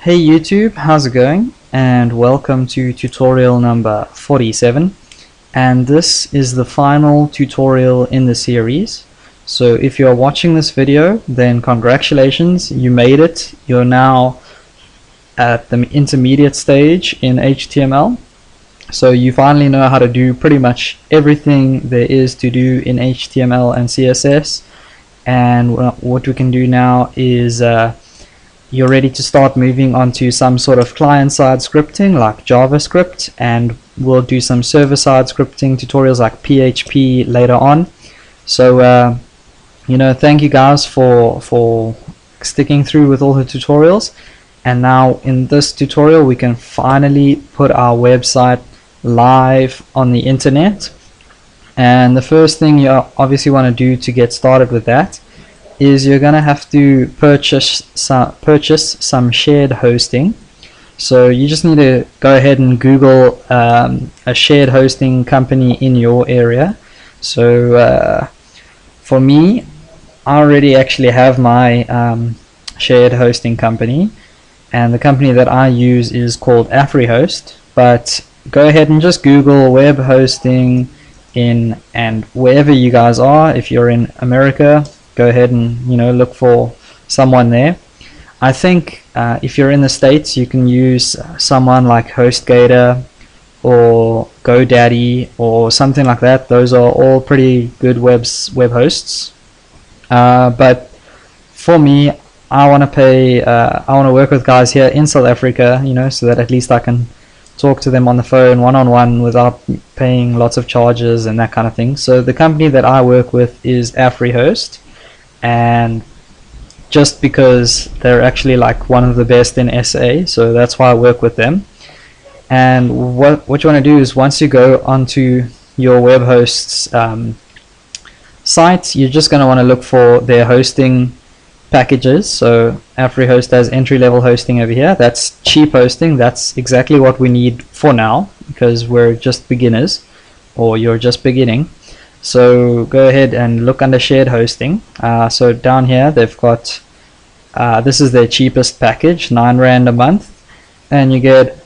Hey YouTube, how's it going? And welcome to tutorial number 47 and this is the final tutorial in the series. So if you're watching this video then congratulations, you made it. You're now at the intermediate stage in HTML. So you finally know how to do pretty much everything there is to do in HTML and CSS and what we can do now is uh, you're ready to start moving on to some sort of client-side scripting like JavaScript and we'll do some server-side scripting tutorials like PHP later on. So uh, you know thank you guys for for sticking through with all the tutorials. And now in this tutorial we can finally put our website live on the internet. And the first thing you obviously want to do to get started with that is you're gonna have to purchase some purchase some shared hosting. So you just need to go ahead and Google um, a shared hosting company in your area. So uh, for me I already actually have my um, shared hosting company. And the company that I use is called AfriHost. But go ahead and just Google web hosting in and wherever you guys are. If you're in America go ahead and you know look for someone there. I think uh, if you're in the States you can use someone like HostGator or GoDaddy or something like that. Those are all pretty good webs web hosts. Uh, but for me, I want to pay. Uh, I want to work with guys here in South Africa, you know, so that at least I can talk to them on the phone one on one without paying lots of charges and that kind of thing. So the company that I work with is AfriHost and just because they're actually like one of the best in SA so that's why I work with them. And what what you want to do is once you go onto your web host's um, site you're just going to want to look for their hosting packages. So AfriHost has entry-level hosting over here. That's cheap hosting. That's exactly what we need for now because we're just beginners or you're just beginning so go ahead and look under shared hosting. Uh, so down here they've got uh, this is their cheapest package 9 rand a month. And you get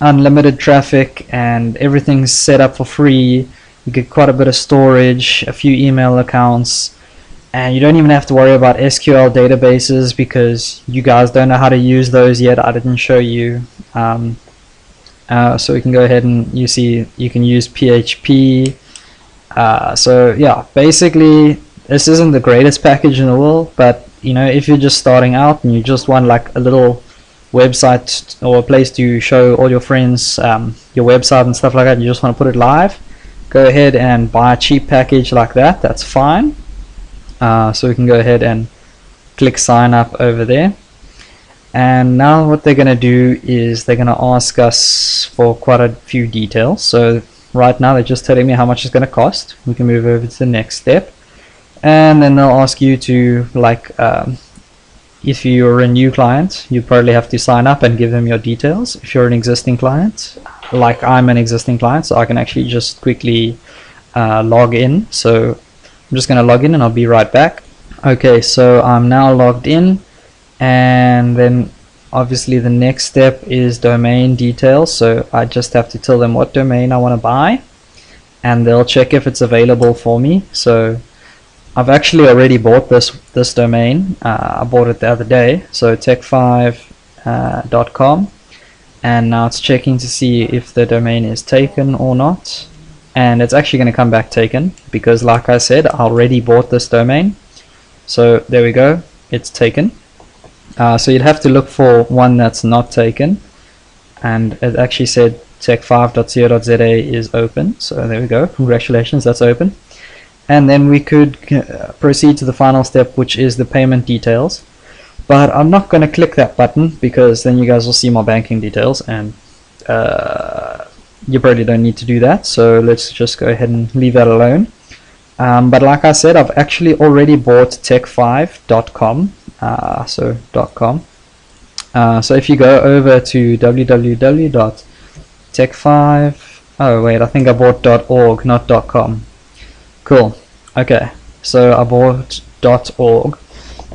unlimited traffic and everything's set up for free. You get quite a bit of storage a few email accounts. And you don't even have to worry about SQL databases because you guys don't know how to use those yet. I didn't show you. Um, uh, so we can go ahead and you see you can use PHP uh, so yeah, basically this isn't the greatest package in the world, but you know if you're just starting out and you just want like a little website or a place to show all your friends um, your website and stuff like that, you just want to put it live, go ahead and buy a cheap package like that. That's fine. Uh, so we can go ahead and click sign up over there and now what they're going to do is they're going to ask us for quite a few details so right now they're just telling me how much it's going to cost. We can move over to the next step. And then they'll ask you to like um, if you're a new client you probably have to sign up and give them your details. If you're an existing client like I'm an existing client so I can actually just quickly uh, log in. So I'm just gonna log in and I'll be right back. Okay so I'm now logged in. And then obviously the next step is domain details so I just have to tell them what domain I want to buy and they'll check if it's available for me. So I've actually already bought this this domain uh, I bought it the other day so tech5.com uh, and now it's checking to see if the domain is taken or not and it's actually going to come back taken because like I said I already bought this domain. So there we go it's taken uh, so you'd have to look for one that's not taken. And it actually said tech5.co.za is open. So there we go. Congratulations that's open. And then we could uh, proceed to the final step which is the payment details. But I'm not going to click that button because then you guys will see my banking details and uh, you probably don't need to do that. So let's just go ahead and leave that alone um, but like I said I've actually already bought tech5.com uh, so .com. Uh, so if you go over to www.tech5, oh wait, I think I bought .org, not .com. Cool. Okay, so I bought .org,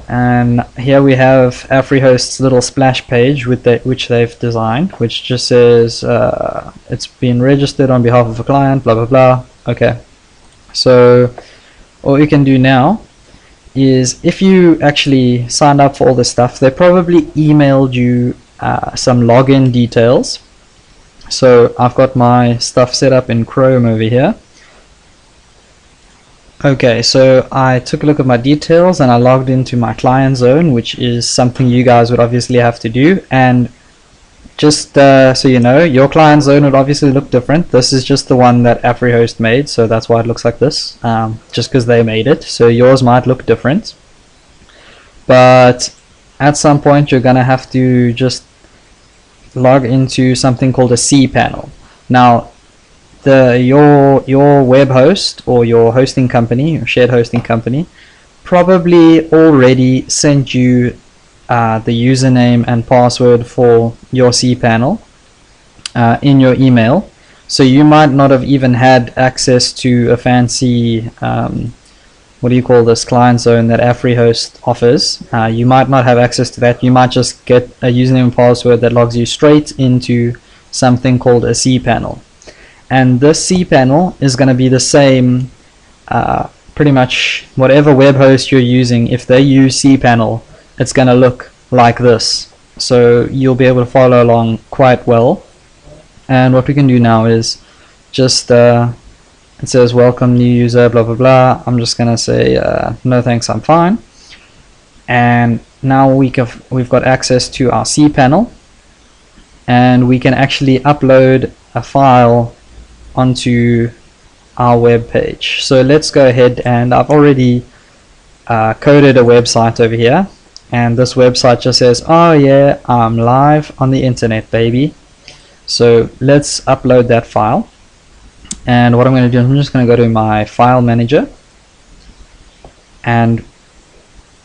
and here we have AfriHost's little splash page with the, which they've designed which just says uh, it's been registered on behalf of a client blah blah blah okay so what we can do now is if you actually signed up for all this stuff they probably emailed you uh, some login details so I've got my stuff set up in Chrome over here Okay, so I took a look at my details and I logged into my client zone, which is something you guys would obviously have to do. And just uh, so you know, your client zone would obviously look different. This is just the one that AfriHost made, so that's why it looks like this, um, just because they made it. So yours might look different. But at some point, you're going to have to just log into something called a cPanel. Now, the your your web host or your hosting company or shared hosting company probably already sent you uh, the username and password for your cPanel uh, in your email. So you might not have even had access to a fancy um, what do you call this client zone that AfriHost offers. Uh, you might not have access to that. You might just get a username and password that logs you straight into something called a cPanel and this cPanel is going to be the same uh, pretty much whatever web host you're using. If they use cPanel it's going to look like this. So you'll be able to follow along quite well. And what we can do now is just uh, it says welcome new user blah blah blah. I'm just gonna say uh, no thanks I'm fine. And now we have, we've got access to our cPanel and we can actually upload a file onto our web page. So let's go ahead and I've already uh, coded a website over here and this website just says oh yeah I'm live on the internet baby. So let's upload that file. And what I'm going to do I'm just going to go to my file manager. And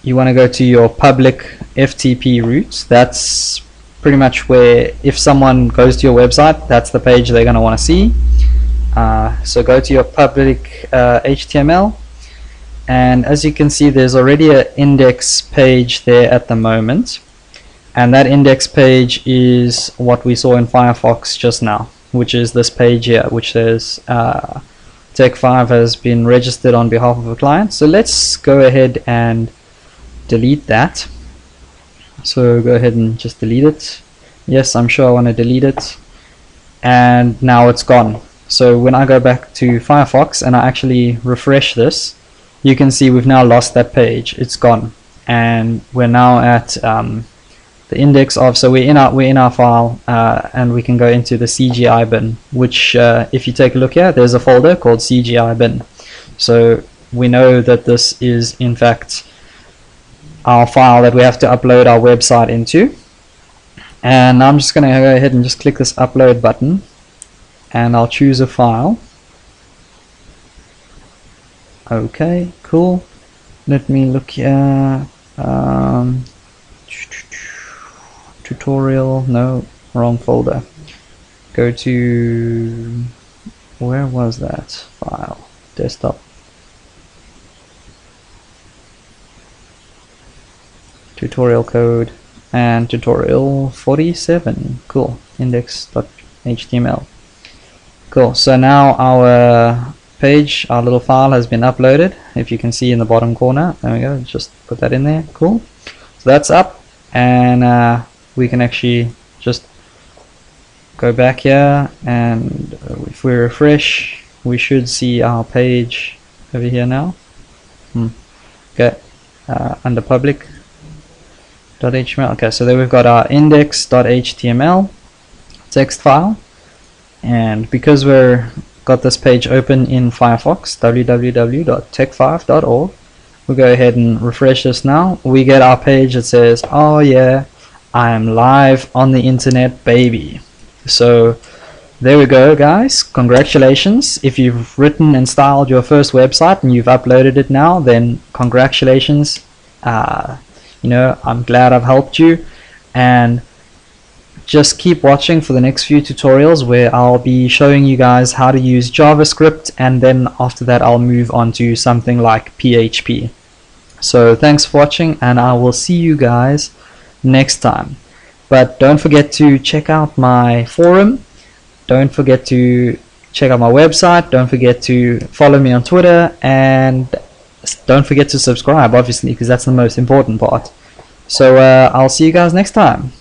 you want to go to your public FTP routes. That's pretty much where if someone goes to your website that's the page they're going to want to see. Uh, so go to your public uh, HTML and as you can see there's already an index page there at the moment. And that index page is what we saw in Firefox just now which is this page here which says uh, Tech5 has been registered on behalf of a client. So let's go ahead and delete that. So go ahead and just delete it. Yes I'm sure I want to delete it. And now it's gone. So when I go back to Firefox and I actually refresh this, you can see we've now lost that page. It's gone, and we're now at um, the index of. So we're in our we're in our file, uh, and we can go into the CGI bin. Which, uh, if you take a look here, there's a folder called CGI bin. So we know that this is in fact our file that we have to upload our website into. And I'm just going to go ahead and just click this upload button and I'll choose a file okay cool. Let me look here. Um, tutorial no wrong folder. Go to where was that file? Desktop. Tutorial code and tutorial 47 cool. Index.html Cool, so now our page, our little file has been uploaded. If you can see in the bottom corner, there we go, just put that in there, cool. So that's up, and uh, we can actually just go back here, and if we refresh, we should see our page over here now. Hmm. Okay, uh, under public.html. Okay, so there we've got our index.html text file and because we're got this page open in Firefox www.tech5.org we'll go ahead and refresh this now. We get our page that says oh yeah I am live on the internet baby. So there we go guys. Congratulations. If you've written and styled your first website and you've uploaded it now then congratulations. Uh, you know I'm glad I've helped you. And just keep watching for the next few tutorials where I'll be showing you guys how to use JavaScript and then after that I'll move on to something like PHP. So thanks for watching and I will see you guys next time. But don't forget to check out my forum. Don't forget to check out my website. Don't forget to follow me on Twitter and don't forget to subscribe obviously because that's the most important part. So uh, I'll see you guys next time.